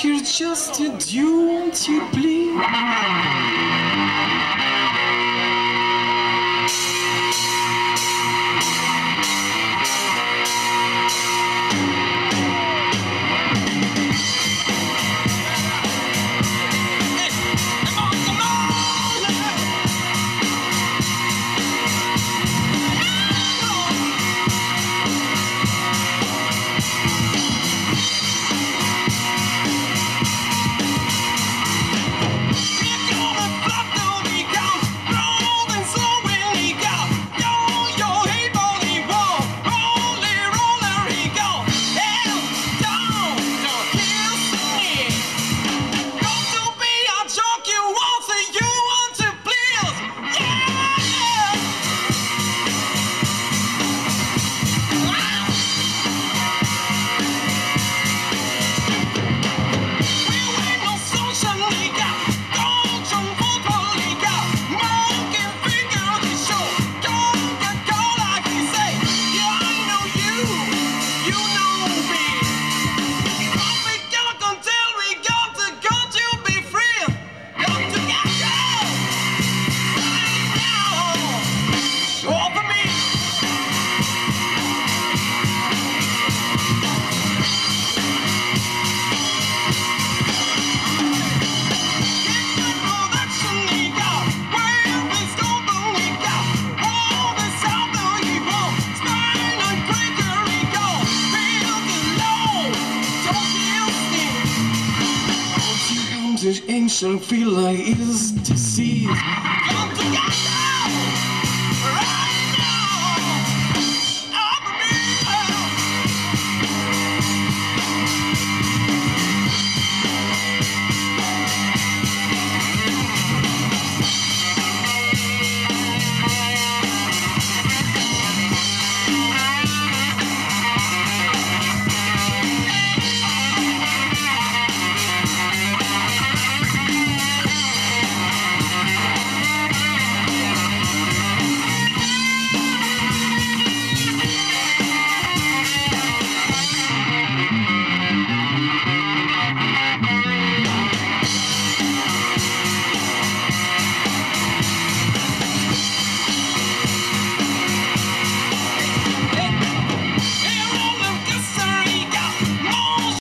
You're just a dude, won't you please? This ancient feel like is disease.